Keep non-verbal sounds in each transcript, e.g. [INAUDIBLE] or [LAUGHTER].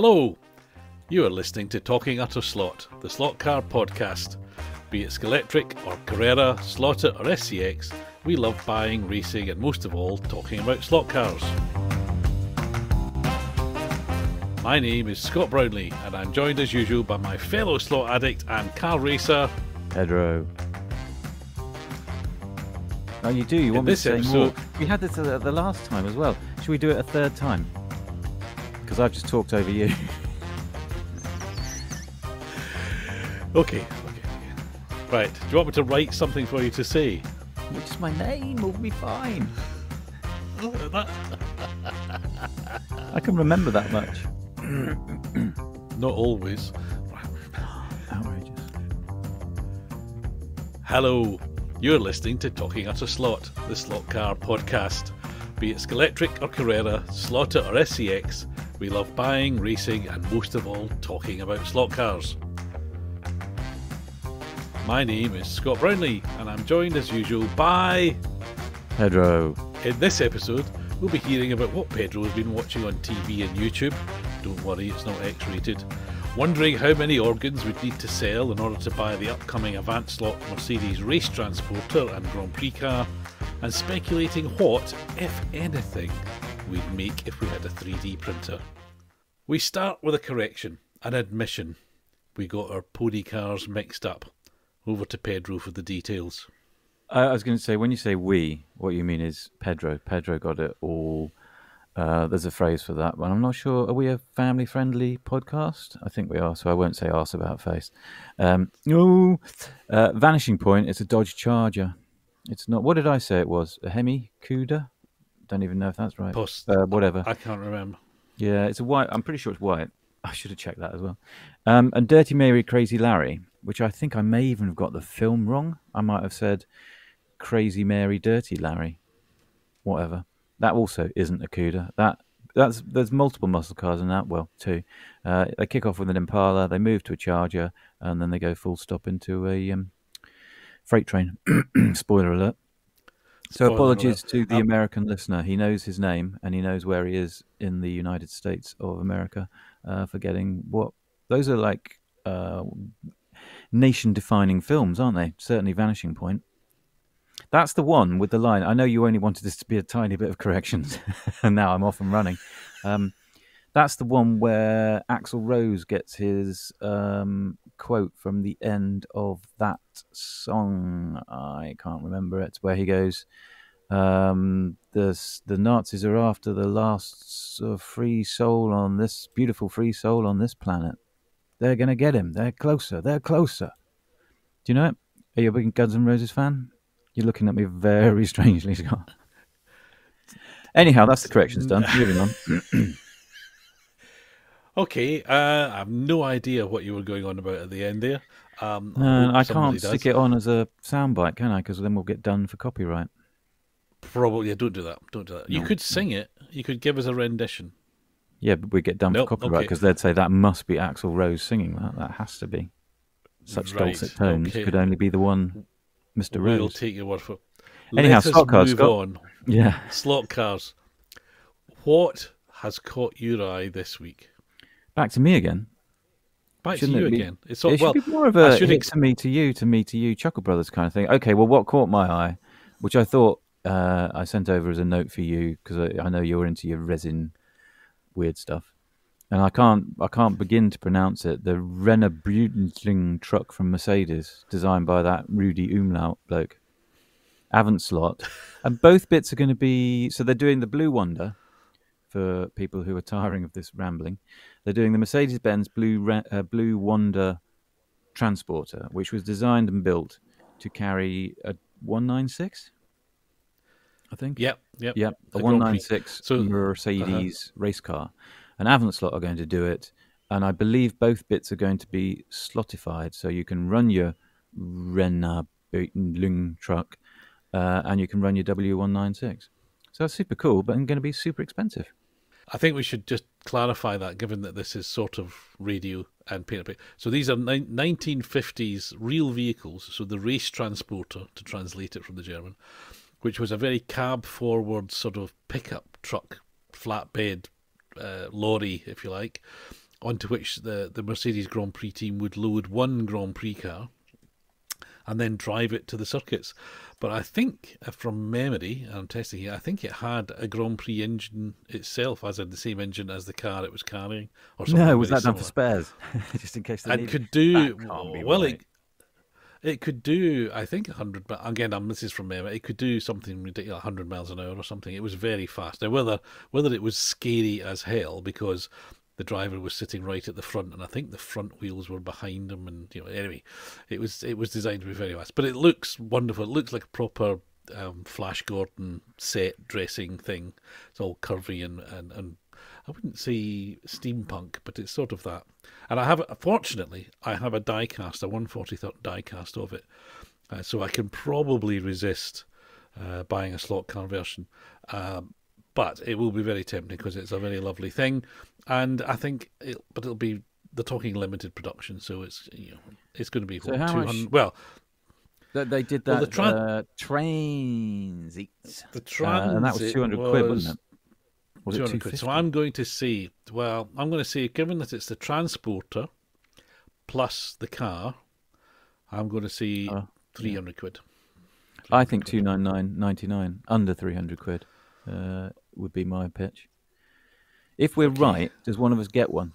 Hello! You are listening to Talking Utter Slot, the slot car podcast. Be it Scalextric or Carrera, Slot-It or SCX, we love buying, racing, and most of all, talking about slot cars. My name is Scott Brownlee, and I'm joined as usual by my fellow slot addict and car racer, Pedro. Oh, you do. You want me to say episode- more? We had this the, the last time as well. Should we do it a third time? Because I've just talked over you. [LAUGHS] Okay, okay, okay. Right, do you want me to write something for you to say? Which is my name. Will be fine. [LAUGHS] I can remember that much. [CLEARS THROAT] Not always. Outrageous. Hello, you're listening to Talking Utter Slot, the slot car podcast. Be it Scalextric or Carrera, Slot-It or SCX, we love buying, racing, and most of all, talking about slot cars. My name is Scott Brownlee, and I'm joined as usual by. Pedro. In this episode, we'll be hearing about what Pedro has been watching on TV and YouTube. Don't worry, it's not X rated. Wondering how many organs we'd need to sell in order to buy the upcoming Avant Slot Mercedes race transporter and Grand Prix car, and speculating what, if anything, we'd make if we had a 3D printer. We start with a correction, an admission. We got our pony cars mixed up. Over to Pedro for the details. I was going to say, when you say we, what you mean is Pedro. Pedro got it all. Uh, there's a phrase for that, but I'm not sure. Are we a family friendly podcast? I think we are, so I won't say arse about face. Um, no. Uh, Vanishing Point, it's a Dodge Charger. It's not. What did I say it was? A Hemi Cuda? Don't even know if that's right. Post. Uh, whatever. I can't remember. Yeah, it's a white. I'm pretty sure it's white. [LAUGHS] I should have checked that as well. Um, and Dirty Mary, Crazy Larry, which I think I may even have got the film wrong. I might have said Crazy Mary, Dirty Larry, whatever. That also isn't a Cuda. That that's there's multiple muscle cars in that. Well, two. Uh, they kick off with an Impala, they move to a Charger, and then they go full stop into a um, freight train. [CLEARS THROAT] Spoiler alert. So Spoiler apologies alert. to the Um, American listener. He knows his name and he knows where he is in the United States of America uh, for getting what those are like uh, nation-defining films, aren't they? Certainly, Vanishing Point. That's the one with the line. I know you only wanted this to be a tiny bit of corrections, [LAUGHS] and now I'm off and running. Um, that's the one where Axl Rose gets his um, quote from the end of that song. I can't remember it. Where he goes, um, "the the Nazis are after the last uh, free soul on this beautiful free soul on this planet. They're gonna get him. They're closer. They're closer." Do you know it? Are you a big Guns N' Roses fan? You're looking at me very [LAUGHS] strangely, Scott. Anyhow, that's the corrections done. [LAUGHS] Moving on. [CLEARS THROAT] Okay, uh, I have no idea what you were going on about at the end there. Um, I No, hope I can't does. stick it on as a soundbite, can I? Because then we'll get done for copyright. Probably, yeah, don't do that. Don't do that. You No, could sing it. You could give us a rendition. Yeah, but we get done Nope, for copyright okay. because they'd say that must be Axl Rose singing that. That has to be. Such Right, dulcet tones okay. could only be the one, Mr. Rose. We'll take your word for it. Anyhow, Let us slot cars, move Scott. on. Yeah. Slot cars. What has caught your eye this week? Back to me again. Back Shouldn't to you it be- again. It's all, it should well. be more of I a should hit ex- to me to you, to me to you, Chuckle Brothers kind of thing. Okay, well, what caught my eye, which I thought uh, I sent over as a note for you because I, I know you're into your resin weird stuff, and I can't I can't begin to pronounce it. The Renner truck from Mercedes, designed by that Rudy Umlaut bloke, Avant slot, and both bits are going to be so they're doing the Blue Wonder for people who are tiring of this rambling. They're doing the Mercedes Benz Blue uh, Blue Wonder Transporter, which was designed and built to carry a 196, I think. Yep, yep. Yep, a the 196 So- uh-huh. Mercedes race car. And Avant Slot are going to do it, and I believe both bits are going to be slotified, so you can run your Renner Lung truck, uh, and you can run your W196. So that's super cool, but going to be super expensive. I think we should just clarify that, given that this is sort of radio and paint paper. So these are ni- 1950s real vehicles. So the race transporter, to translate it from the German, which was a very cab forward sort of pickup truck, flatbed uh, lorry, if you like, onto which the the Mercedes Grand Prix team would load one Grand Prix car and then drive it to the circuits. But I think, uh, from memory, I'm testing here, I think it had a Grand Prix engine itself, as in the same engine as the car it was carrying. Or something No, was that done for spares? [LAUGHS] Just in case they And could do That can't be well. right. It, it could do, I think, hundred. But again, I'm, this is from memory. It could do something ridiculous, hundred miles an hour or something. It was very fast. Now, whether whether it was scary as hell because the driver was sitting right at the front, and I think the front wheels were behind him, and you know, anyway, it was it was designed to be very fast. But it looks wonderful. It looks like a proper um, Flash Gordon set dressing thing. It's all curvy and and and I wouldn't say steampunk, but it's sort of that. And I have, fortunately, I have a die cast, a 143rd die cast of it, uh, so I can probably resist uh, buying a slot car version. Um, but it will be very tempting because it's a very lovely thing, and I think, it, but it'll be they're talking limited production, so it's you know it's going to be So what, how much- 200. Well, They, they did Well, that the tran- uh, trains, the uh, and that was two hundred quid, was- wasn't it? Was 200 two quid. So I'm going to say, well, I'm going to say, given that it's the transporter plus the car, I'm going to say Oh, 300 quid. I think two nine nine ninety nine, under three hundred quid, uh, would be my pitch. If we're right, does one of us get one?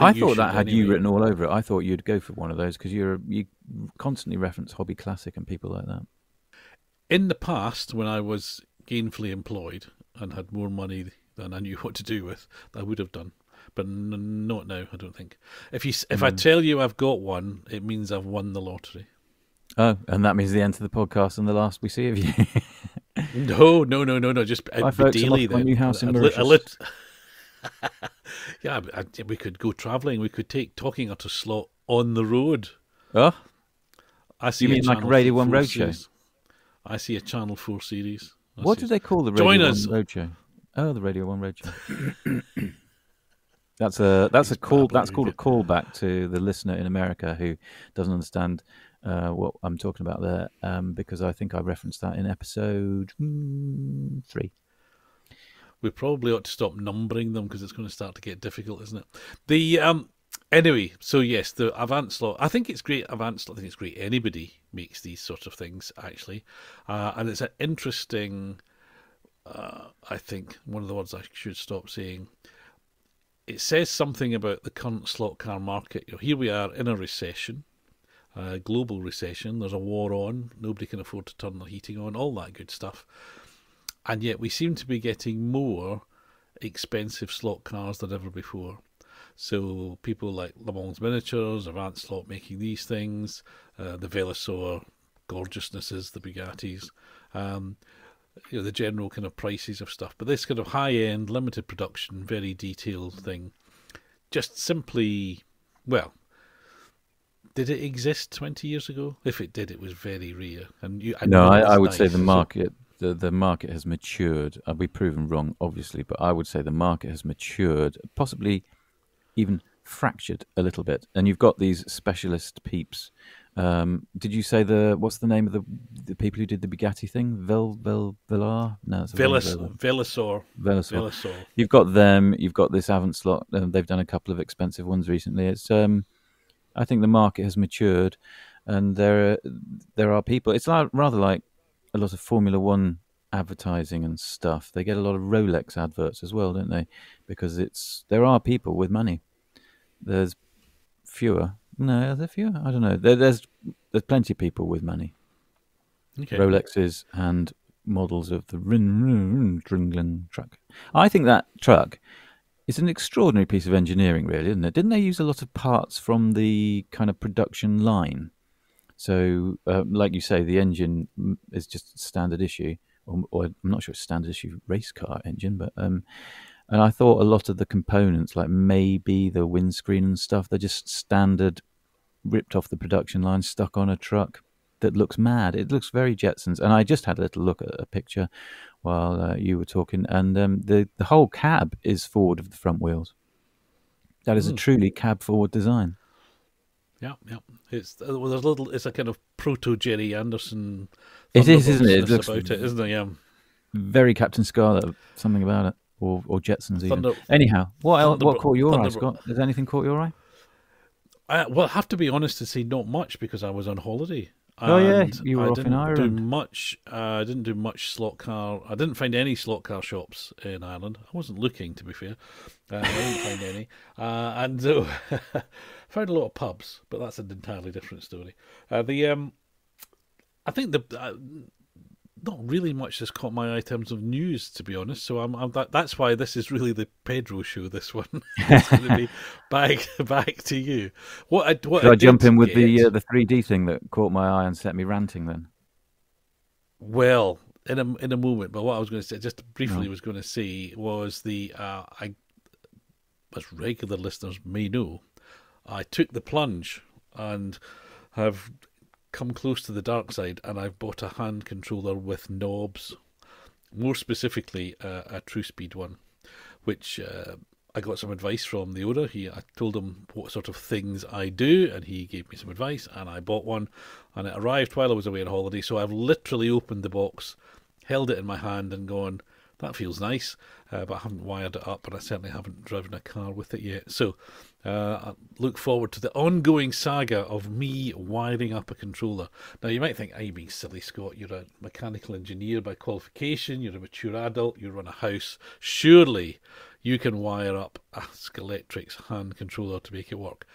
I, you thought that had you written all over it. I thought you'd go for one of those because you're you constantly reference Hobby Classic and people like that. In the past, when I was gainfully employed and had more money than I knew [LAUGHS] what to do with, I would have done. But n- not now, I don't think. If you, if I Hmm. tell you I've got one, it means I've won the lottery. Oh, and that means the end of the podcast and the last we see of you. [LAUGHS] No, no, no, no, no. Just uh, Bye, it'd folks, daily to new house in A lit- a [LAUGHS] lit- yeah, I- uh, we could go travelling. We could take talking at a slot on the road. oh, I see. You mean a like a Radio 1 4 roadshow? series. I see a Channel Four series. I what do they call the Radio Join 1 us. Roadshow? Oh, the Radio 1 Roadshow. [COUGHS] that's a that's a call. That's called a callback to the listener in America who doesn't understand uh, what I'm talking about there, um, because I think I referenced that in episode mm, three. We probably ought to stop numbering them because it's going to start to get difficult, isn't it? The um. Anyway, so yes, the Avant slot. I think it's great. Slot. I think it's great. Anybody makes these sort of things actually, uh, and it's an interesting. Uh, I think one of the words I should stop saying. It says something about the current slot car market. You know, here we are in a recession, a global recession. There's a war on. Nobody can afford to turn the heating on. All that good stuff and yet we seem to be getting more expensive slot cars than ever before. So people like Le Mans Miniatures, Avant Slot making these things, uh, the Velosaur gorgeousnesses, the Bugattis, um, you know, the general kind of prices of stuff. But this kind of high end, limited production, very detailed thing, just simply, well, did it exist 20 years ago? If it did, it was very rare. And you, and No, I, I would say nice. the So- market the, the market has matured. I'll be proven wrong, obviously, but I would say the market has matured, possibly even fractured a little bit. And you've got these specialist peeps. Um, did you say the what's the name of the the people who did the Bugatti thing? Vel Vel Velar? No, it's Velis, Vel- Velosaur. Velosaur. Velosaur. You've got them. You've got this Avant slot. Um, they've done a couple of expensive ones recently. It's um, I think the market has matured, and there are, there are people. It's like, rather like a lot of Formula One advertising and stuff. They get a lot of Rolex adverts as well, don't they? Because it's there are people with money. There's fewer. No, are there fewer? I don't know. There, there's there's plenty of people with money. Okay. Rolexes and models of the Rin Rin Dringling truck. I think that truck is an extraordinary piece of engineering, really, isn't it? Didn't they use a lot of parts from the kind of production line? So, uh, like you say, the engine mm, is just standard issue, or, or I'm not sure it's standard issue race car engine, but um, and I thought a lot of the components, like maybe the windscreen and stuff, they're just standard, ripped off the production line, stuck on a truck that looks mad. It looks very Jetsons. And I just had a little look at a picture while uh, you were talking, and um, the the whole cab is forward of the front wheels. That is a Hmm. truly cab forward design. Yeah, yeah. It's uh, well, there's a little. It's a kind of proto Gerry Anderson. It is, isn't it? It looks about it, isn't it? Yeah. Very Captain Scarlet, something about it. or or Jetsons even. Anyhow, what el- what caught your eye, Scott? Has anything caught your eye? I, well, I have to be honest and say not much because I was on holiday. Oh, yeah, you were I off in didn't Ireland. Do much. Uh, I didn't do much slot car. I didn't find any slot car shops in Ireland. I wasn't looking, to be fair. Uh, I didn't find any, uh, and so [LAUGHS] found a lot of pubs, but that's an entirely different story. Uh, the um, I think the uh, not really much has caught my eye in terms of news, to be honest. So I'm, I'm that, that's why this is really the Pedro show. This one [LAUGHS] it's going to be [LAUGHS] back back to you. What I, what Should I, jump in with the uh, the 3D thing that caught my eye and set me ranting? Then Well, in a in a moment, but what I was going to say, just briefly, Oh. was going to say was the uh, I, as regular listeners may know, I took the plunge and have come close to the dark side, and I've bought a hand controller with knobs, more specifically uh, a TruSpeed one, which. Uh, I got some advice from the owner. He, I told him what sort of things I do, and he gave me some advice, and I bought one, and it arrived while I was away on holiday. So I've literally opened the box, held it in my hand, and gone, "That feels nice," uh, but I haven't wired it up, and I certainly haven't driven a car with it yet. So uh, I look forward to the ongoing saga of me wiring up a controller. Now you might think, "Are you being silly, Scott? You're a mechanical engineer by qualification. You're a mature adult. You run a house. Surely." You can wire up a Scalextrics hand controller to make it work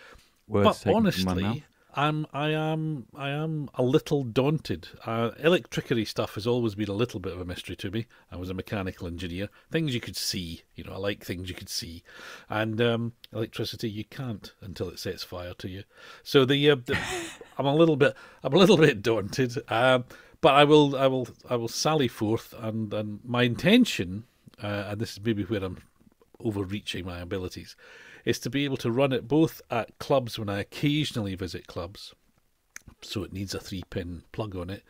but taken my mouth. honestly, I'm I am I am a little daunted. Uh, electricity stuff has always been a little bit of a mystery to me. I was a mechanical engineer. Things you could see, you know, I like things you could see, and um, electricity you can't until it sets fire to you. So the, uh, the [LAUGHS] I'm a little bit I'm a little bit daunted. Um, but I will I will I will sally forth, and and my intention, uh, and this is maybe where I'm overreaching my abilities, is to be able to run it both at clubs when I occasionally visit clubs, so it needs a three pin plug on it,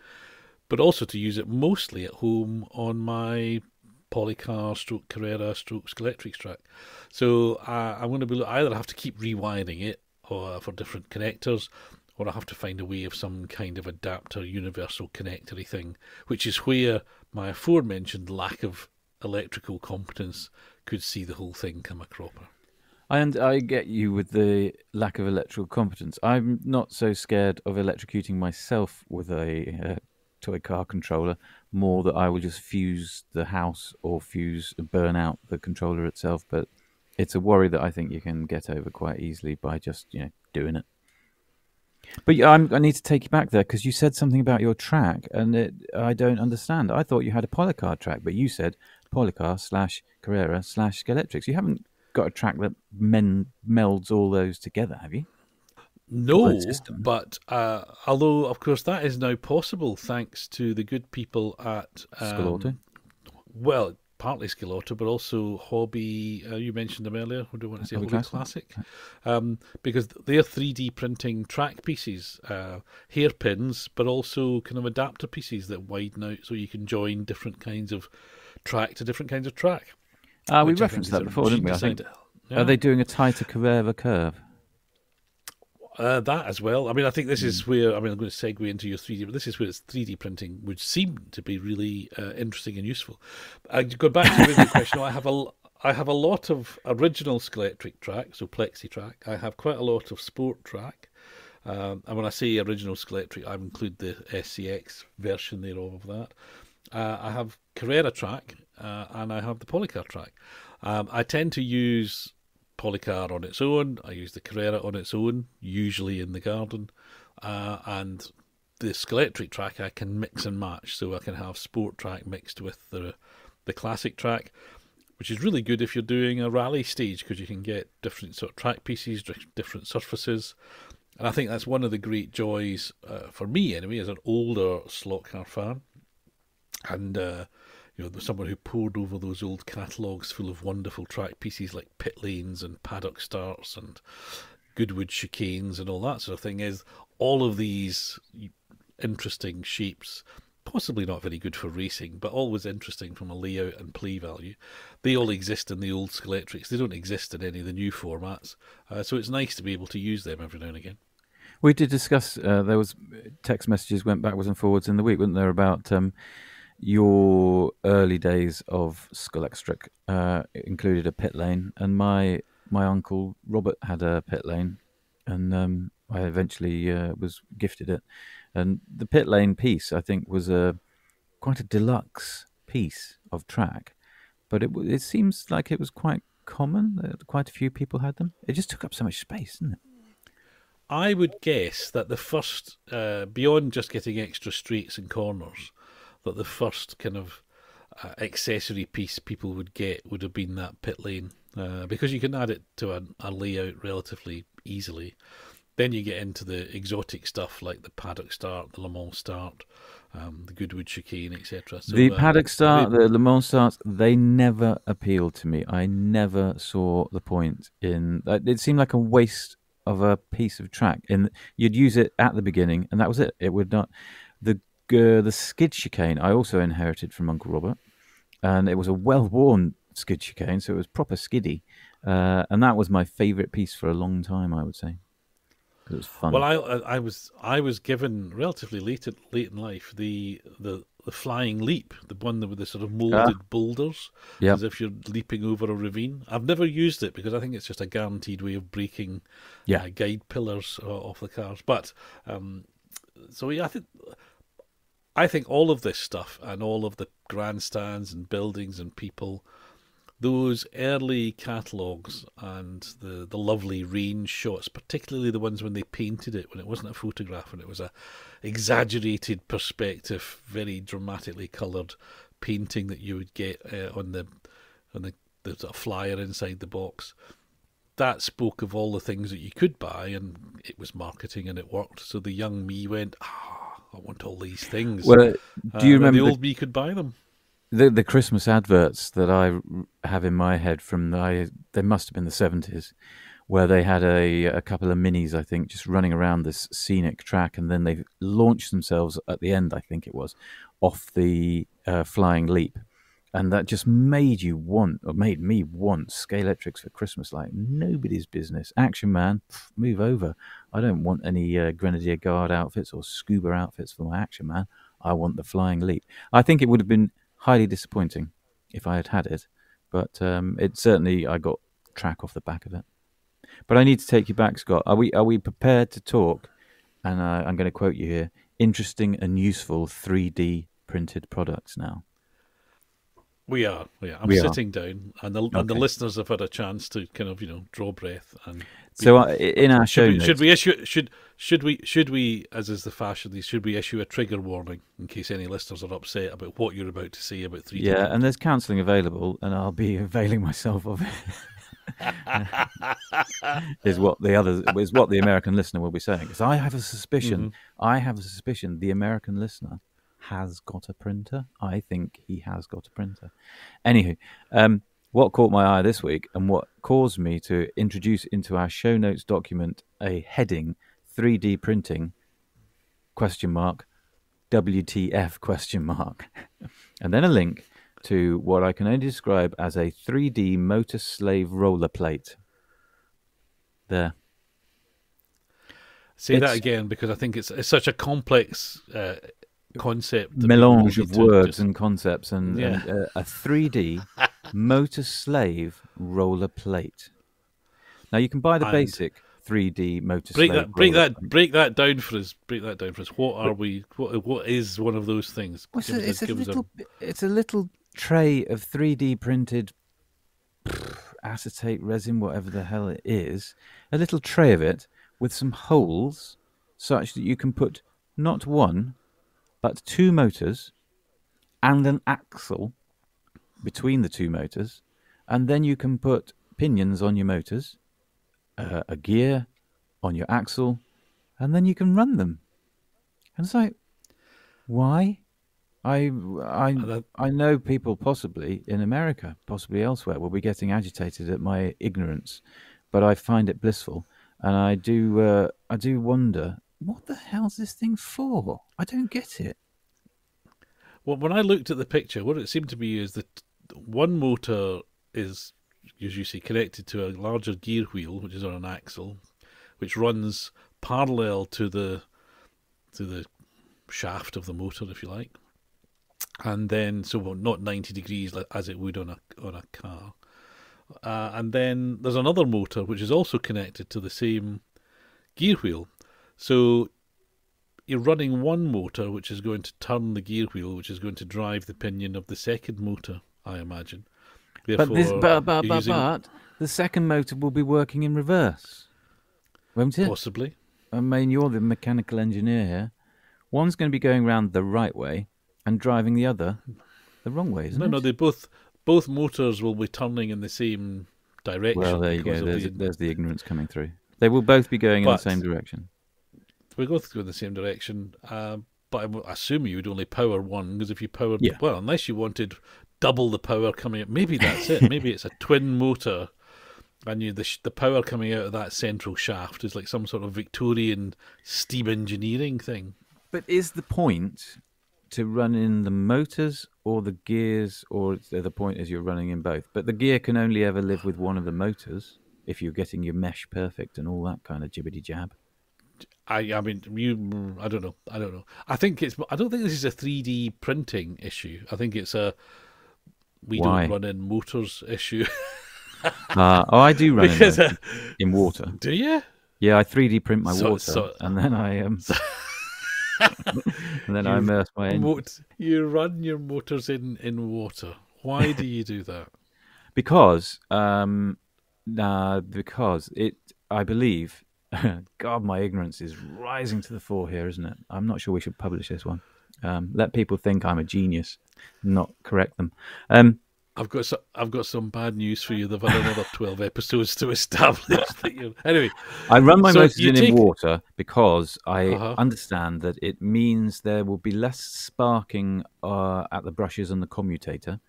but also to use it mostly at home on my Policar stroke Carrera stroke Electric track. So uh, I'm going to be either have to keep rewiring it or for different connectors, or I have to find a way of some kind of adapter, universal connectory thing, which is where my aforementioned lack of electrical competence could see the whole thing come a cropper. And I get you with the lack of electrical competence. I'm not so scared of electrocuting myself with a uh, toy car controller, more that I will just fuse the house or fuse burn out the controller itself. But it's a worry that I think you can get over quite easily by just you know doing it. But I'm, I need to take you back there because you said something about your track, and it, I don't understand. I thought you had a Policar track, but you said Policar slash Carrera slash Scalextrics. You haven't got a track that men melds all those together, have you? No, but uh, although of course that is now possible thanks to the good people at um, Scaleauto? Well, partly Scaleauto, but also Hobby. Uh, you mentioned them earlier. Who do you want to say? Hobby Hobby, Classic. Classic, um, because they're three D printing track pieces, uh, hairpins, but also kind of adapter pieces that widen out so you can join different kinds of track to different kinds of track. Uh, we referenced that before, didn't we? I think. to- Are they doing a tighter Carrera curve? Uh, that as well. I mean, I think this Hmm. is where I mean I'm going to segue into your 3D, but this is where it's 3D printing would seem to be really uh, interesting and useful. Uh, go back to the [LAUGHS] question. I have a I have a lot of original Scalextric track, so Plexi track. I have quite a lot of Sport track, um, and when I say original Scalextric, I include the SCX version thereof of that. Uh, I have Carrera track, uh, and I have the Policar track. Um, I tend to use Policar on its own. I use the Carrera on its own, usually in the garden, uh, and the Scalextric track I can mix and match. So I can have sport track mixed with the the classic track, which is really good if you're doing a rally stage because you can get different sort of track pieces, different surfaces. And I think that's one of the great joys uh, for me, anyway, as an older slot car fan, and uh, you know, someone who pored over those old catalogues full of wonderful track pieces like pit lanes and paddock starts and Goodwood chicanes and all that sort of thing. Is all of these interesting shapes, possibly not very good for racing, but always interesting from a layout and play value. They all exist in the old Scalextrics. They don't exist in any of the new formats, uh, so it's nice to be able to use them every now and again. We did discuss. Uh, there was text messages went backwards and forwards in the week, weren't there, about um, your early days of Skull uh, included a pit lane, and my my uncle Robert had a pit lane, and um, I eventually uh, was gifted it. And the pit lane piece, I think, was a quite a deluxe piece of track, but it it seems like it was quite common. Quite a few people had them. It just took up so much space, didn't it? I would guess that the first, uh, beyond just getting extra streets and corners, that the first kind of uh, accessory piece people would get would have been that pit lane uh, because you can add it to a, a, layout relatively easily. Then you get into the exotic stuff like the paddock start, the Le Mans start, um, the Goodwood chicane, etc. So, the uh, paddock start, the Le Mans starts, they never appealed to me. I never saw the point in. It seemed like a waste of a piece of track. In you'd use it at the beginning, and that was it. It would not. The uh, the skid chicane I also inherited from Uncle Robert, and it was a well worn skid chicane, so it was proper skiddy, uh, and that was my favourite piece for a long time. I would say. It was fun. Well, I I was I was given relatively late late in life the the the flying leap, the one with the sort of molded ah. boulders, yep. as if you're leaping over a ravine. I've never used it because I think it's just a guaranteed way of breaking yeah. uh, guide pillars off the cars. But um, so yeah, I think I think all of this stuff and all of the grandstands and buildings and people those early catalogues and the, the lovely range shots, particularly the ones when they painted it, when it wasn't a photograph and it was a exaggerated perspective, very dramatically coloured painting that you would get uh, on the on the, the sort of flyer inside the box. That spoke of all the things that you could buy, and it was marketing and it worked. So the young me went, ah, I want all these things. Well, do you uh, remember the old me could buy them? the the Christmas adverts that I have in my head from the they must have been the seventies, where they had a a couple of minis I think just running around this scenic track, and then they launched themselves at the end I think it was off the uh, flying leap, and that just made you want or made me want Scalextrics for Christmas like nobody's business. Action man, move over. I don't want any uh, Grenadier Guard outfits or scuba outfits for my Action man. I want the flying leap. I think it would have been highly disappointing if I had had it, but um, it certainly I got track off the back of it. But I need to take you back, Scott. Are we are we prepared to talk? And uh, I'm going to quote you here: interesting and useful 3D printed products now. We are. We are. I'm we sitting are. down, and the okay. and the listeners have had a chance to kind of you know draw breath and. So uh, in our show, should we, notes, should we issue should should we should we as is the fashion these should we issue a trigger warning in case any listeners are upset about what you're about to say about three? Yeah, and there's counselling available, and I'll be [LAUGHS] availing myself of it. [LAUGHS] is what the other is what the American listener will be saying. Because I have a suspicion, mm-hmm. I have a suspicion the American listener has got a printer. I think he has got a printer. Anywho, um, what caught my eye this week and what caused me to introduce into our show notes document a heading 3D printing question mark WTF question mark [LAUGHS] and then a link to what I can only describe as a 3D motor slave roller plate. There. Say it's, that again because I think it's, it's such a complex uh, concept melange of words just... and concepts and, yeah. and uh, a 3D [LAUGHS] motor slave roller plate. Now you can buy the and basic 3D motor break slave. That, break that, plate. break that down for us. Break that down for us. What are we? What what is one of those things? Well, it's, a, it's, a little, a... it's a little tray of 3D printed acetate resin, whatever the hell it is. A little tray of it with some holes, such that you can put not one but two motors and an axle between the two motors, and then you can put pinions on your motors, uh, a gear on your axle, and then you can run them. And it's like, why? I I I know people possibly in America, possibly elsewhere, will be getting agitated at my ignorance, but I find it blissful, and I do uh, I do wonder what the hell's this thing for? I don't get it. Well, when I looked at the picture, what it seemed to be is that one motor is, as you see, connected to a larger gear wheel, which is on an axle, which runs parallel to the to the shaft of the motor, if you like. and then so well, not ninety degrees as it would on a on a car. Uh, and then there's another motor which is also connected to the same gear wheel. So you're running one motor which is going to turn the gear wheel, which is going to drive the pinion of the second motor, I imagine. But, this, but, but, but, using- but the second motor will be working in reverse, won't it? possibly. I mean, you're the mechanical engineer here. One's going to be going round the right way and driving the other the wrong way, isn't No, it? no, they both both motors will be turning in the same direction. well, there you go. There's, the- there's the ignorance coming through. They will both be going in the same direction. We both go in the same direction. Um, but I assume you would only power one because if you powered Yeah. well, unless you wanted double the power coming out, maybe that's it. [LAUGHS] maybe it's a twin motor, and you the the power coming out of that central shaft is like some sort of Victorian steam engineering thing. But is the point to run in the motors or the gears, or the point is you're running in both? But the gear can only ever live with one of the motors if you're getting your mesh perfect and all that kind of jibbity jab. I I mean you I don't know I don't know I think it's I don't think this is a 3D printing issue. I think it's a we Why? don't run in motors issue [LAUGHS] Uh, oh, I do run in, because them, uh, in water. do you? Yeah, I 3D print my So- water, so- and then I um, [LAUGHS] and then I immerse my engine. Mot- you run your motors in in water. Why do you do that? [LAUGHS] because um nah, because it i believe [LAUGHS] god my ignorance is rising to the fore here isn't it i'm not sure we should publish this one um let people think i'm a genius not correct them um I've got some, I've got some bad news for you. They've had another [LAUGHS] twelve episodes to establish that you. Anyway, i run my So motors in take- in water because i Uh-huh. understand that it means there will be less sparking uh, at the brushes and the commutator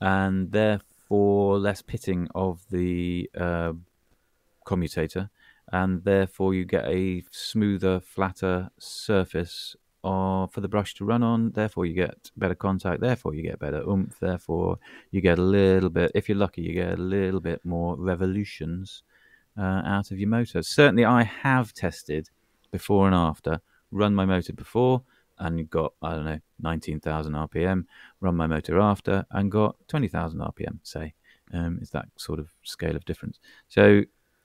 and therefore less pitting of the uh, commutator, and therefore you get a smoother, flatter surface uh, for the brush to run on. Therefore, you get better contact. Therefore, you get better oomph. Therefore, you get a little bit, if you're lucky, you get a little bit more revolutions uh, out of your motor. Certainly, I have tested before and after, run my motor before and got, I don't know, 19,000 RPM, run my motor after and got 20,000 RPM, say. Um, it's that sort of scale of difference. So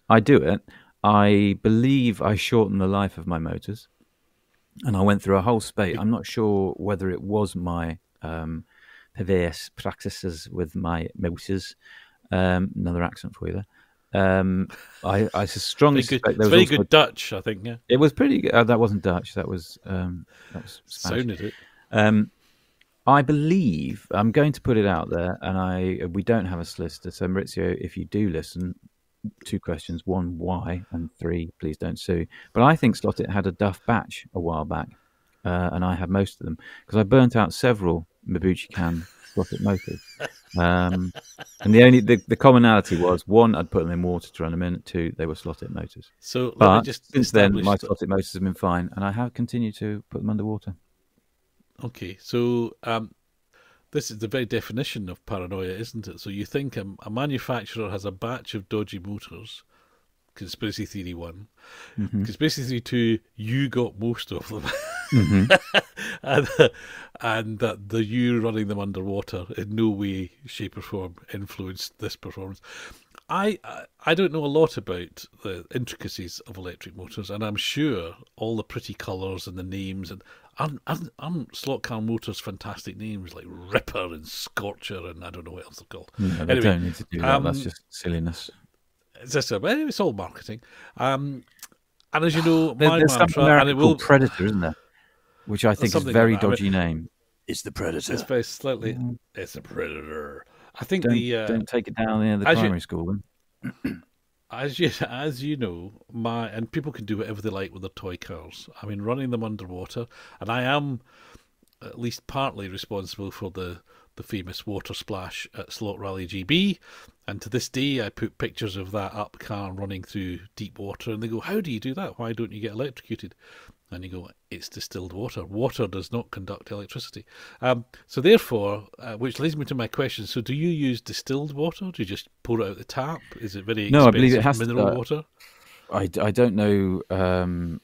I do it. I believe I shortened the life of my motors. And I went through a whole spate. I'm not sure whether it was my um, perverse practices with my motors. Um, another accent for you there. Um, I, I strongly very good, suspect it's there was very also- good Dutch, I think. Yeah, It was pretty good. Uh, that wasn't Dutch. That was um, that was Spanish. sounded it. Um, I believe I'm going to put it out there, and I we don't have a solicitor. So Maurizio, if you do listen, two questions: one, why, and three, please don't sue. But I think Slot-It had a Duff batch a while back, uh, and I had most of them because I burnt out several Mabuchi can Slot-It motors. Um, and the only the, the commonality was one, I'd put them in water to run them in. Two, they were Slot-It motors. So But just since then, my Slot-It motors have been fine, and I have continued to put them underwater. Okay, so um, this is the very definition of paranoia, isn't it? So you think a, a manufacturer has a batch of dodgy motors, conspiracy theory one, Mhm. conspiracy theory two, you got most of them, Mhm. [LAUGHS] and, and that the you running them underwater in no way, shape, or form influenced this performance. I I- I don't know a lot about the intricacies of electric motors, and I'm sure all the pretty colours and the names and aren't, aren't, aren't slot car motors fantastic names like Ripper and Scorcher and I don't know what else they're called. No, Anyway, don't need to do that. That's um, just silliness. It's just a, well, it's all marketing. Um, and as you know, [SIGHS] There- my there's mantra, and it will Predator, isn't there? Which I think is a very like that. I mean- dodgy name. It's the predator. it's very slightly. Mm. It's a predator. I think Don't, the uh, don't take it down near the as you- primary school then. [CLEARS THROAT] as you [LAUGHS] as you know, my and people can do whatever they like with their toy cars. I mean, running them underwater, and I am at least partly responsible for the the famous water splash at Slot Rally GB. And to this day, I put pictures of that up car running through deep water, and they go, "How do you do that? Why don't you get electrocuted?" And you go, "It's distilled water. Water does not conduct electricity." Um, so therefore, uh, which leads me to my question: So, do you use distilled water? Do you just pour it out the tap? Is it very No, I expensive believe it has to- mineral uh, water? I, I don't know. Um,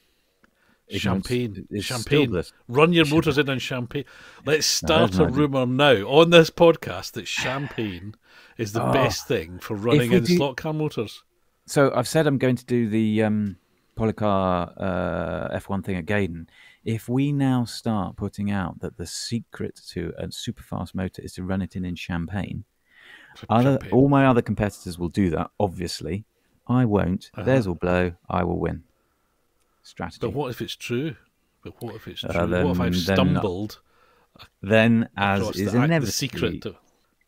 Champagne, champagne. Run your motors in on champagne. Let's start there's a rumor now on this podcast that champagne is the Oh, best thing for running in do- slot car motors. So I've said I'm going to do the um, Policar uh, F1 thing at Gaydon. If we now start putting out that the secret to a super fast motor is to run it in in champagne, other, Champagne. all my other competitors will do that. Obviously, I won't. Uh-huh. Theirs will blow. I will win. Strategy. But what if it's true? But what if it's true? Uh, what if I've stumbled then, as across is the, inevitably secret? To,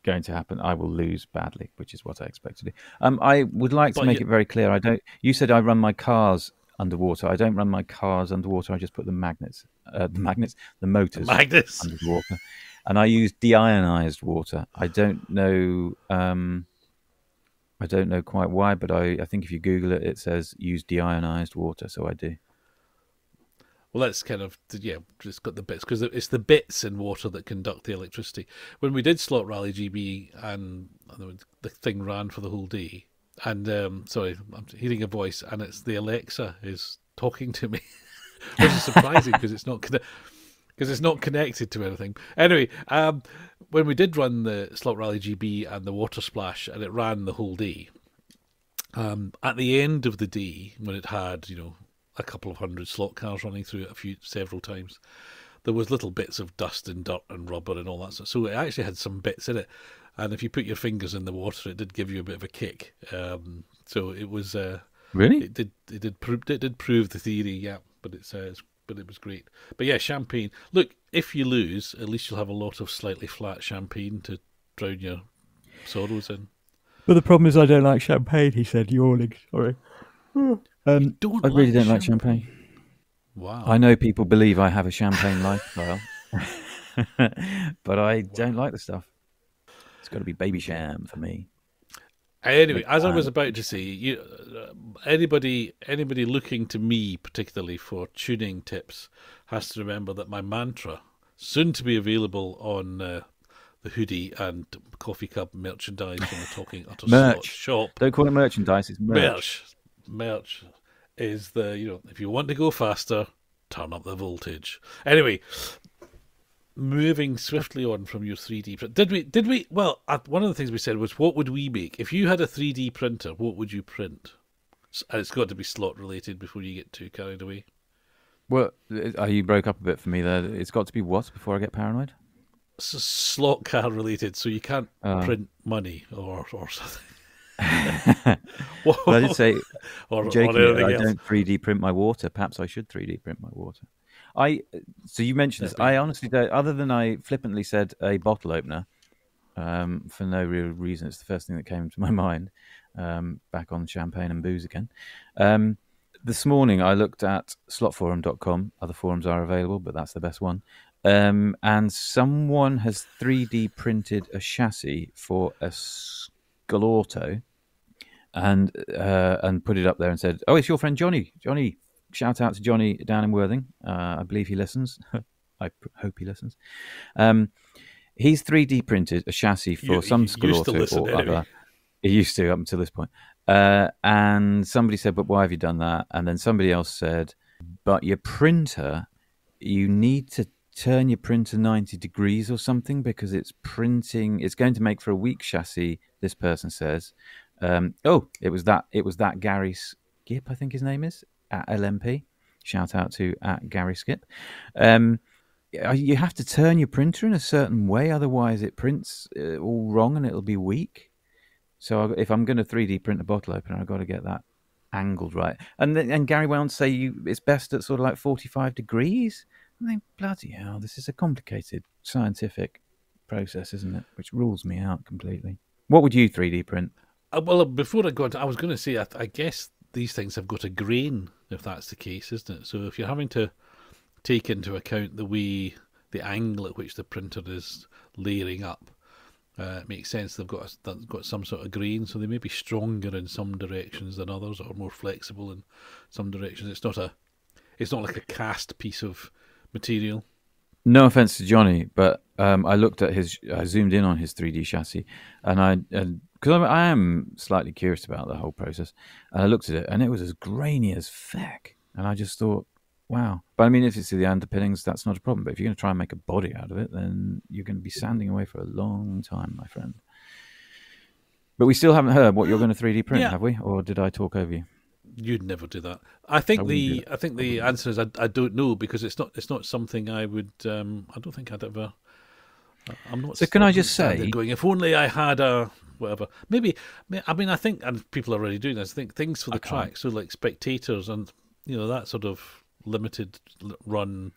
going to happen, I will lose badly, which is what I expect to do. Um, I would like to make you- it very clear. I don't. You said I run my cars underwater. I don't run my cars underwater. I just put the magnets, uh, the magnets, the motors Magnus. underwater, and I use deionized water. I don't know. Um, I don't know quite why, but I, I think if you Google it, it says use deionized water. So I do. Well, that's kind of yeah, just got the bits because it's the bits in water that conduct the electricity. When we did Slot Rally GB and the thing ran for the whole day, and um, sorry, I'm hearing a voice, and it's the Alexa is talking to me, [LAUGHS] which is surprising because it's not because it's not connected to anything. Anyway, um, when we did run the Slot Rally GB and the Water Splash, and it ran the whole day. Um, at the end of the day, when it had you know a couple of hundred slot cars running through it a few several times. There was little bits of dust and dirt and rubber and all that stuff. So it actually had some bits in it. And if you put your fingers in the water, it did give you a bit of a kick. Um, so it was uh, Really? it did it did prove it did prove the theory, yeah. But it's uh, it's- but it was great. But yeah, champagne. Look, if you lose, at least you'll have a lot of slightly flat champagne to drown your sorrows in. But the problem is, I don't like champagne. He said, yawning. Sorry. Um, Don't I really like don't like champagne? champagne. Wow. I know people believe I have a champagne lifestyle, [LAUGHS] but I don't like the stuff. It's got to be Babycham for me. Anyway, as I was about to say, you, uh, anybody anybody looking to me particularly for tuning tips has to remember that my mantra, soon to be available on uh, the hoodie and coffee cup merchandise from the Talking Utter [LAUGHS] Merch. shop, Don't call it merchandise. It's merch. merch, merch is the you know if you want to go faster, turn up the voltage. Anyway, moving swiftly on from your 3D print, did we? Did we? Well, uh, one of the things we said was, what would we make if you had a 3D printer? What would you print? And it's got to be slot related before you get too carried away. Well, uh, you broke up a bit for me there. It's got to be what before I get paranoid? Slot car related, so you can't Oh. print money or or something. [LAUGHS] Well, I did say, [LAUGHS] or, or jokingly, anything I don't 3D print my water. Perhaps I should 3D print my water. I so you mentioned this. I honestly don't. Other than I flippantly said a bottle opener, um, for no real reason. It's the first thing that came to [LAUGHS] my mind. Um, back on champagne and booze again. Um, this morning I looked at slotforum.com. Other forums are available, but that's the best one. Um, and someone has 3D printed a chassis for a Scaleauto and uh, and put it up there and said, "Oh, it's your friend Johnny. Johnny, shout out to Johnny down in Worthing. Uh, I believe he listens. [LAUGHS] I p- hope he listens. Um, he's 3D printed a chassis for You- some school used to Scaleauto listen or anyway. other. He used to up until this point. Uh, and somebody said, "But why have you done that?" And then somebody else said, "But your printer, you need to." Turn your printer 90 degrees or something because it's printing. It's going to make for a weak chassis. This person says, um, oh, it was that. It was that Gary Skip, I think his name is at LMP. Shout out to at Gary Skip. Um, you have to turn your printer in a certain way, otherwise it prints uh, all wrong and it'll be weak. So if I'm going to 3D print a bottle opener, I've got to get that angled right. And then, and Gary went on to say you, it's best at sort of like 45 degrees. I think bloody hell, this is a complicated scientific process, isn't it? Which rules me out completely. What would you 3D print? Uh, well, before I go on, to- I was going to say, I, I guess these things have got a grain, if that's the case, isn't it? So if you're having to take into account the way, the angle at which the printer is layering up, uh, it makes sense they've got a, got some sort of grain, so they may be stronger in some directions than others, or more flexible in some directions. It's not a, it's not like a cast piece of material. No offense to Johnny, but um, I looked at his, I zoomed in on his 3D chassis, and I, because I, I am slightly curious about the whole process, and I looked at it, and it was as grainy as feck, and I just thought, Wow. But I mean, if it's the underpinnings, that's not a problem. But if you're going to try and make a body out of it, then you're going to be sanding away for a long time, my friend. But we still haven't heard what you're going to 3D print, Yeah. have we? Or did I talk over you? You'd never do that. I think I the. I think the answer is I, I don't know because it's not it's not something I would um, I don't think I'd ever. I'm not. So can I just say- going if only I had a whatever maybe I mean I think and people are already doing this. I think things for the track so like spectators and you know that sort of limited run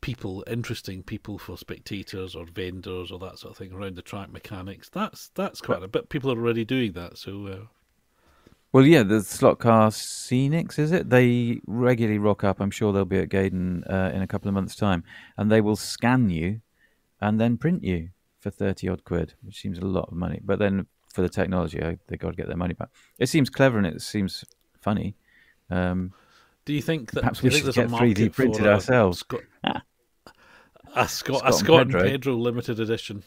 people interesting people for spectators or vendors or that sort of thing around the track mechanics that's that's quite a bit people are already doing that so uh, Well, yeah, the slot car Scenics, is it? They regularly rock up. I'm sure they'll be at Gaydon uh, in a couple of months' time, and they will scan you and then print you for thirty odd quid, which seems a lot of money. But then for the technology, I, they got to get their money back. It seems clever and it seems funny. Um, Do you think that Perhaps we should get 3D printed ourselves. [LAUGHS] Scot- a Scott, Scott a and Scott and Pedro. Pedro limited edition.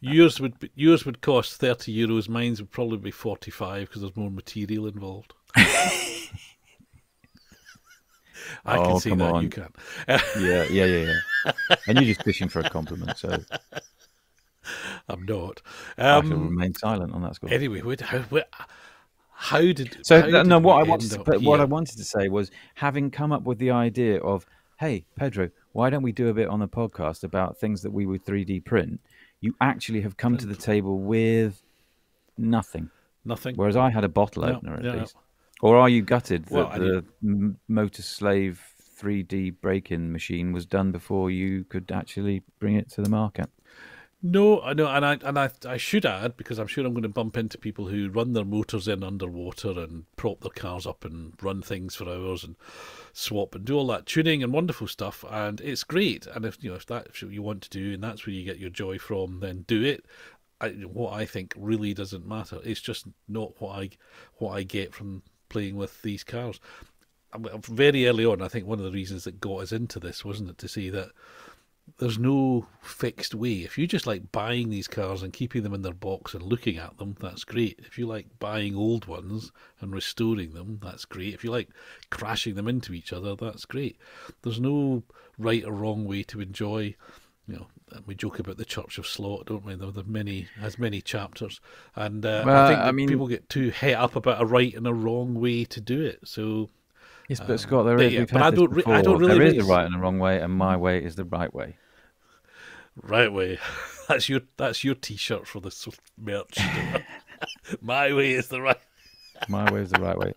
yours would be, yours would cost thirty euros. Mine's would probably be forty five because there's more material involved. [LAUGHS] I Oh, can see that. on. You can. yeah, yeah, yeah, yeah. [LAUGHS] and you're just fishing for a compliment, so I'm not. I shall Um, remain silent on that score. anyway, how, what, how did So how did no, what I wanted to, what I wanted to say was having come up with the idea of, hey Pedro, why don't we do a bit on the podcast about things that we would 3D print? You actually have come to the table with nothing, nothing. whereas I had a bottle No, opener at least. Or are you gutted that Well, the Motor Slave 3D break-in machine was done before you could actually bring it to the market? No, I know, and I and I I should add because I'm sure I'm going to bump into people who run their motors in underwater and prop their cars up and run things for hours and swap and do all that tuning and wonderful stuff, and it's great. And if you know if that's what you want to do and that's where you get your joy from, then do it. I, what I think really doesn't matter. It's just not what I what I get from playing with these cars. Very early on, I think one of the reasons that got us into this wasn't it to see that there's no fixed way. If you just like buying these cars and keeping them in their box and looking at them, that's great. If you like buying old ones and restoring them, that's great. If you like crashing them into each other, that's great. There's no right or wrong way to enjoy. You know, we joke about the Church of Slot, don't we? There are many has many chapters, and uh, Well, I think I mean- people get too het up about a right and a wrong way to do it. So Yes, but Scott, there but yeah, but I don't re- I don't really There is a right and a wrong way, and my way is the right way. Right way. [LAUGHS] That's your that's your T-shirt for the s- merch. [LAUGHS] [LAUGHS] My way is the right. My way is the right way.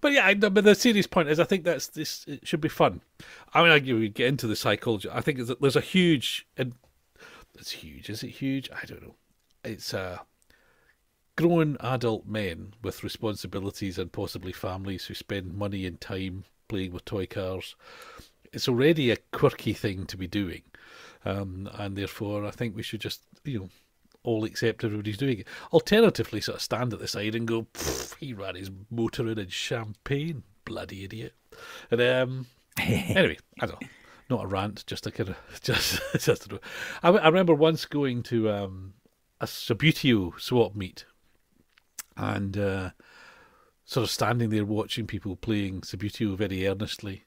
But yeah, but the serious point is, I think that's this. It should be fun. I mean, I we get into the psychology. I think there's a, huge. and It's huge. Is it huge? I don't know. It's uh, grown adult men with responsibilities and possibly families who spend money and time playing with toy cars. It's already a quirky thing to be doing, um, and therefore I think we should just you know all accept everybody's doing it. Alternatively, sort of stand at the side and go, he ran his motor in in champagne, bloody idiot. And um, [LAUGHS] anyway, I don't know. Not a rant, just a kind of [LAUGHS] just just. A, I, I remember once going to um, a Subbuteo swap meet, and uh, sort of standing there watching people playing Subbuteo very earnestly,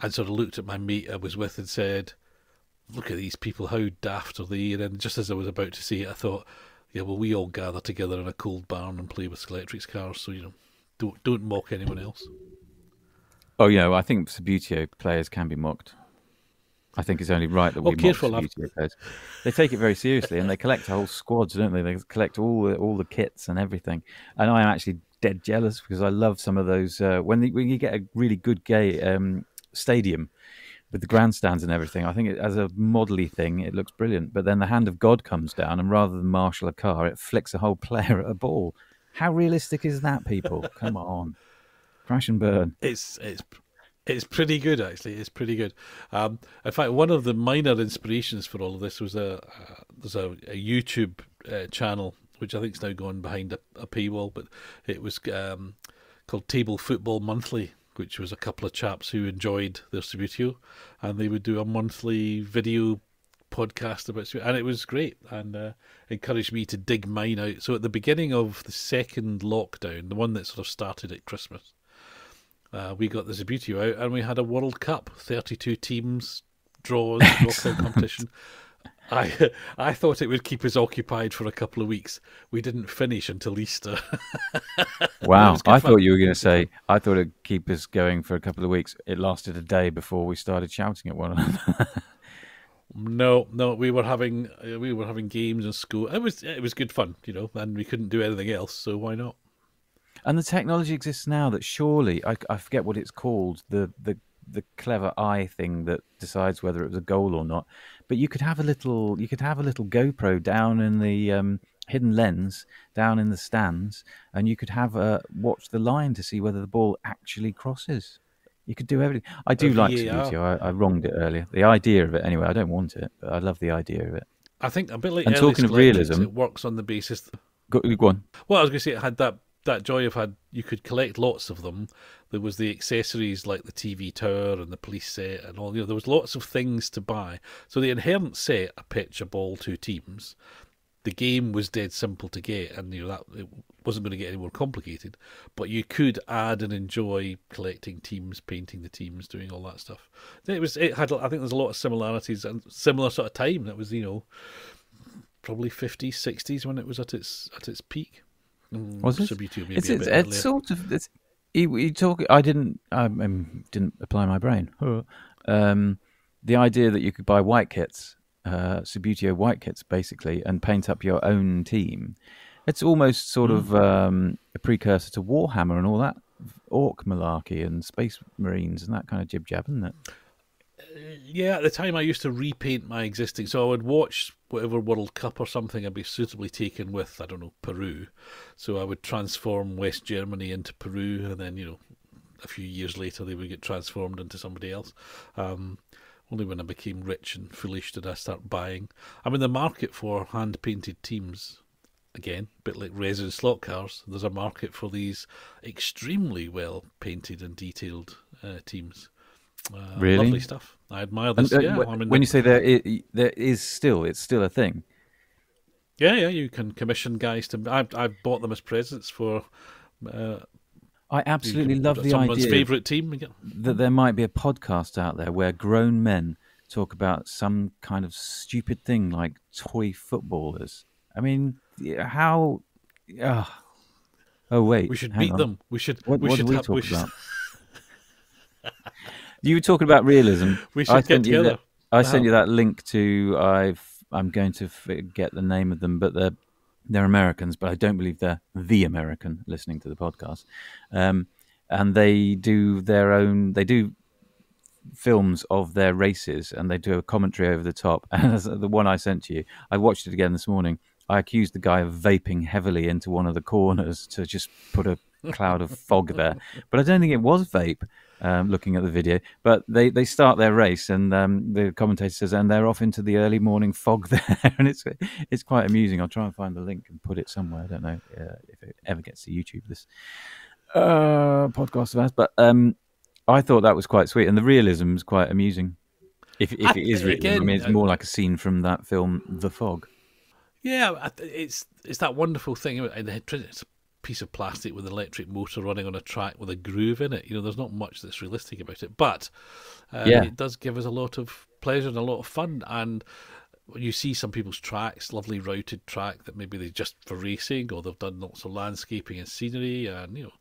and sort of looked at my mate I was with and said, "Look at these people! How daft are they?" And then just as I was about to say it, I thought, "Yeah, well, we all gather together in a cold barn and play with Scalextric cars, so you know, don't don't mock anyone else." Oh, yeah, well, I think Subbuteo players can be mocked. I think it's only right that we Oh, careful, mock I've- players. They take it very seriously, and they collect a whole squads, don't they? They collect all the, all the kits and everything. And I'm actually dead jealous because I love some of those. Uh, when the, when you get a really good gay um, stadium with the grandstands and everything, I think it, as a modelly thing, it looks brilliant. But then the hand of God comes down, and rather than marshal a car, it flicks a whole [LAUGHS] player at a ball. How realistic is that, people? [LAUGHS] Come on, crash and burn. It's it's it's pretty good actually. It's pretty good. Um, in fact, one of the minor inspirations for all of this was a uh, there's a, a YouTube uh, channel which I think is now gone behind a, a paywall, but it was um, called Table Football Monthly, which was a couple of chaps who enjoyed their Subbuteo, and they would do a monthly video podcast about Subbuteo, and it was great and uh, encouraged me to dig mine out. So at the beginning of the second lockdown, the one that sort of started at Christmas, uh, we got the Subbuteo out and we had a World Cup, 32 teams, draws, knockout competition. I I thought it would keep us occupied for a couple of weeks. We didn't finish until Easter. [LAUGHS] wow! I thought you were going to say I thought it'd keep us going for a couple of weeks. It lasted a day before we started shouting at one another. [LAUGHS] no, no, we were having uh, we were having games in school. It was it was good fun, you know, and we couldn't do anything else, so why not? And the technology exists now that surely I, I forget what it's called the the the clever eye thing that decides whether it was a goal or not. But you could have a little you could have a little GoPro down in the um, hidden lens down in the stands, and you could have a watch the line to see whether the ball actually crosses. You could do everything. I do like Subbuteo. I, I wronged it earlier. The idea of it, anyway. I don't want it, but I love the idea of it. I think a bit like and talking of realism, it works on the basis. Go, go on. Well, I was going to say it had that that joy of had you could collect lots of them. There was the accessories like the TV tower and the police set and all. You know, there was lots of things to buy. So the inherent set, a pitch, a ball, two teams. The game was dead simple to get, and you know that it wasn't going to get any more complicated. But you could add and enjoy collecting teams, painting the teams, doing all that stuff. It was. It had. I think there's a lot of similarities and similar sort of time. That was you know probably 50s, 60s when it was at its at its peak. Mm, was it? It's, it's, it's sort of it's, you, you talk. I didn't. I um, didn't apply my brain. Um, the idea that you could buy white kits, uh, Subbuteo white kits, basically, and paint up your own team. It's almost sort mm. of um, a precursor to Warhammer and all that orc malarkey and space marines and that kind of jib jab, isn't it? Yeah, at the time I used to repaint my existing, so I would watch whatever World Cup or something I'd be suitably taken with, I don't know, Peru. So I would transform West Germany into Peru, and then, you know, a few years later they would get transformed into somebody else. Um, only when I became rich and foolish did I start buying. I mean, the market for hand painted teams, again, a bit like resin slot cars, there's a market for these extremely well painted and detailed uh, teams. Uh, really? Lovely stuff. I admire this. And, uh, yeah, when the... you say there, it, there is still, it's still a thing. Yeah, yeah. You can commission guys to. I've I've bought them as presents for. Uh, I absolutely love the someone's idea. favorite team. That there might be a podcast out there where grown men talk about some kind of stupid thing like toy footballers. I mean, how? Uh, oh wait, we should beat on. them. We should. What, we what should we have, talk about? [LAUGHS] You were talking about realism. We should I get together. That, I sent you that link to. I've. I'm going to forget the name of them, but they're they're Americans, but I don't believe they're the American listening to the podcast. Um, and they do their own. They do films of their races, and they do a commentary over the top. [LAUGHS] And the one I sent to you, I watched it again this morning. I accused the guy of vaping heavily into one of the corners to just put a cloud of fog there, but I don't think it was vape um, looking at the video. But they, they start their race, and um, the commentator says, and they're off into the early morning fog [LAUGHS] there, and it's it's quite amusing. I'll try and find the link and put it somewhere. I don't know uh, if it ever gets to YouTube. This uh, podcast of ours, but um, I thought that was quite sweet, and the realism is quite amusing. If if it is realism, again, I mean, it's uh, more like a scene from that film, The Fog. Yeah, it's it's that wonderful thing. in It's piece of plastic with an electric motor running on a track with a groove in it. You know, there's not much that's realistic about it, but uh, yeah. it does give us a lot of pleasure and a lot of fun. And you see some people's tracks, lovely routed track that maybe they just for racing or they've done lots of landscaping and scenery, and you know.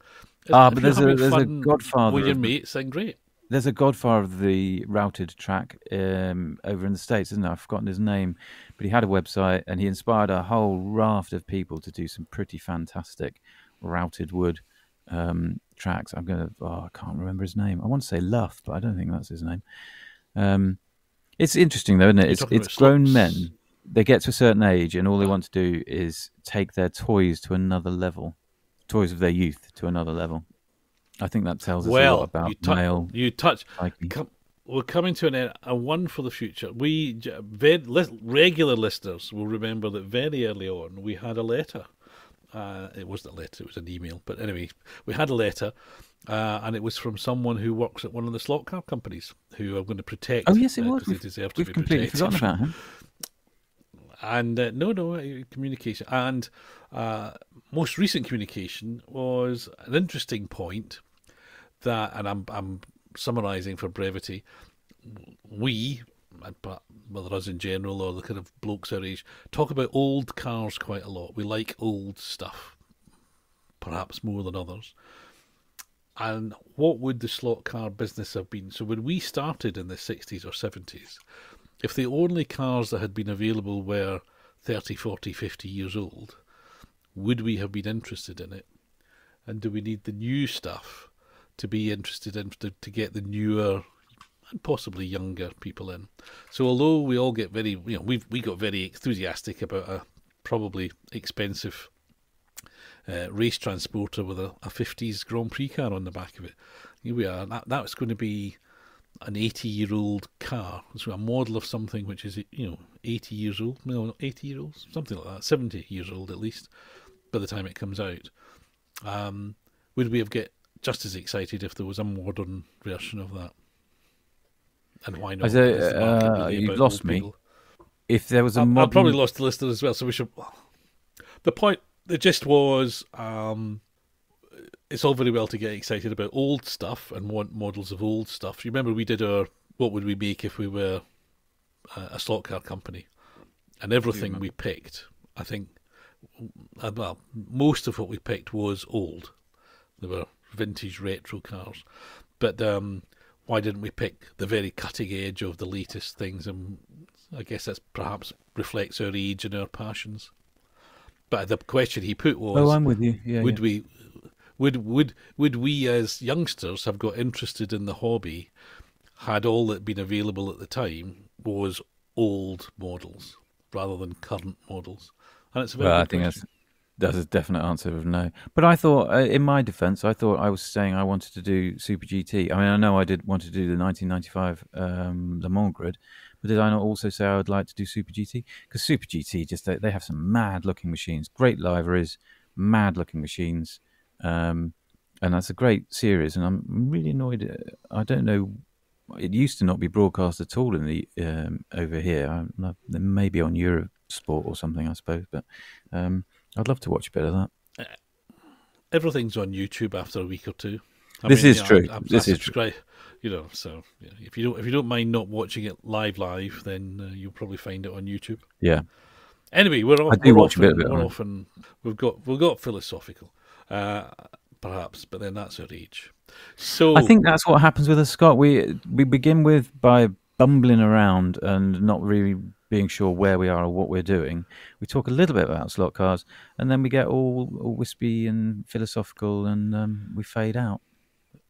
Ah, but there's a there's a Godfather with your mates, then great. There's a Godfather of the routed track um, over in the states, isn't there? I've forgotten his name, but he had a website and he inspired a whole raft of people to do some pretty fantastic routed wood um, tracks. I'm gonna, oh, I can't remember his name. I want to say Luff, but I don't think that's his name. Um, it's interesting though, isn't it? It's, it's grown men. They get to a certain age, and all they want to do is take their toys to another level, toys of their youth to another level. I think that tells us well, a lot about you tu- male. You touch. Com- we're coming to an end. A one for the future. We very, regular listeners will remember that very early on we had a letter. Uh, it wasn't a letter; it was an email. But anyway, we had a letter, uh, and it was from someone who works at one of the slot car companies who are going to protect. Oh yes, it uh, was. We've, deserve to we've completely forgotten about him. And uh, no, no uh, communication. And uh, most recent communication was an interesting point that, and I'm I'm summarising for brevity. We, uh, but whether us in general or the kind of blokes our age, talk about old cars quite a lot. We like old stuff, perhaps more than others. And what would the slot car business have been? So when we started in the 60s or 70s, if the only cars that had been available were 30, 40, 50 years old, would we have been interested in it? And do we need the new stuff to be interested in to, to get the newer and possibly younger people in? So although we all get very, you know, we've we got very enthusiastic about a probably expensive uh, race transporter with a, a 50s Grand Prix car on the back of it. Here we are. That, that's going to be an 80 year old car. So a model of something which is, you know, 80 years old. No, 80 years old, something like that. 70 years old at least by the time it comes out. Um, would we have get just as excited if there was a modern version of that? And why not? uh, you've lost me. People? If there was a I, modern... I probably lost the listener as well, so we should. The point the gist was um, it's all very well to get excited about old stuff and want models of old stuff. You remember we did our what would we make if we were a slot car company, and everything we picked, I think, uh, well, most of what we picked was old. There were vintage retro cars, but um, why didn't we pick the very cutting edge of the latest things? And I guess that perhaps reflects our age and our passions. But the question he put was, "Oh, I'm with you. Yeah, would yeah. we, would would would we as youngsters have got interested in the hobby had all that been available at the time was old models rather than current models?" And it's a very well, I think question. that's that's a definite answer of no. But I thought, uh, in my defence, I thought I was saying I wanted to do Super GT. I mean, I know I did want to do the 1995 um, Le Mans grid, but did I not also say I would like to do Super GT? Because Super GT just they, they have some mad looking machines, great liveries, mad looking machines, um, and that's a great series. And I'm really annoyed. uh, I don't know. It used to not be broadcast at all in the um, over here. I, maybe on Eurosport or something, I suppose. But um, I'd love to watch a bit of that. Everything's on YouTube after a week or two. I this mean, is you know, true. I, I, this is true. You know, so yeah, if you don't if you don't mind not watching it live, live, then uh, you'll probably find it on YouTube. Yeah. Anyway, we're off. I do we're watch a bit often, of it, We're right. often we've got we've got philosophical, uh, perhaps, but then that's our age. So I think that's what happens with us, Scott. We we begin with by bumbling around and not really being sure where we are or what we're doing. We talk a little bit about slot cars, and then we get all, all wispy and philosophical, and um, we fade out.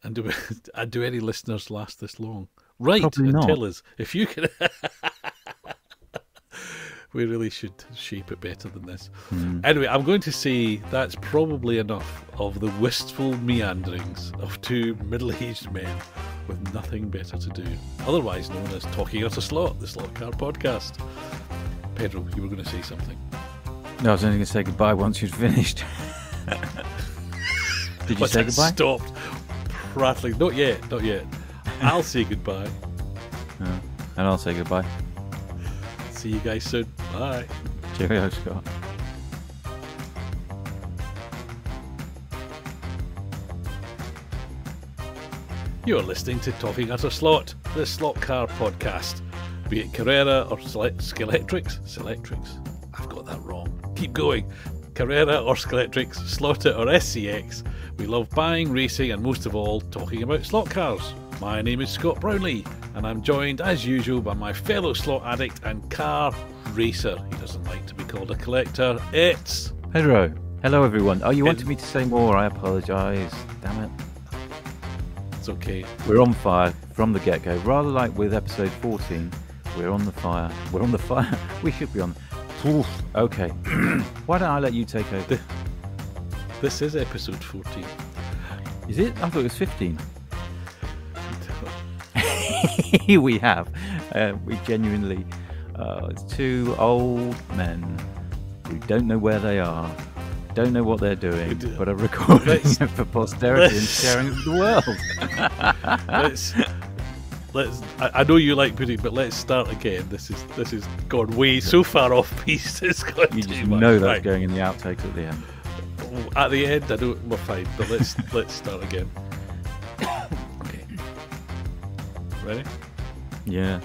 And do, [LAUGHS] do any listeners last this long? Right, and tell us if you can. [LAUGHS] we really should shape it better than this. Hmm. Anyway, I'm going to say that's probably enough of the wistful meanderings of two middle-aged men with nothing better to do, otherwise known as Talking Utter Slot, the Slot Car Podcast. Pedro, you were going to say something. No, I was only going to say goodbye once you'd finished. [LAUGHS] Did you But say goodbye? Stopped prattling. Not yet. Not yet. I'll say goodbye. [LAUGHS] No. And I'll say goodbye. See you guys soon. Bye. Cheerio, Scott. You're listening to Talking Utter Slot, the Slot Car Podcast. Be it Carrera or Select Scalextric, Selectrix. I've got that wrong. Keep going. Carrera or Scalextric, Slot It or SCX. We love buying, racing, and most of all, talking about slot cars. My name is Scott Brownlee, and I'm joined as usual by my fellow slot addict and car racer. He doesn't like to be called a collector. It's Pedro. Hello, everyone. Oh, you It- wanted me to say more. I apologise. Damn it. it's okay. We're on fire from the get go. Rather like with episode 14, we're on the fire. We're on the fire. [LAUGHS] We should be on. Oof. Okay. [CLEARS THROAT] Why don't I let you take over? This is episode 14. Is it? I thought it was 15. [LAUGHS] we have. Uh, we genuinely. Uh, it's two old men who don't know where they are, don't know what they're doing, do- but are recording Let's- it for posterity and sharing it with the world. [LAUGHS] [LAUGHS] let's let's I, I know you like putting but let's start again this is this is gone way so far off piece it's gone You just much. know that's Right. going in the outtakes at the end. at the end I don't we're fine but let's let's start again. Ready? Yeah.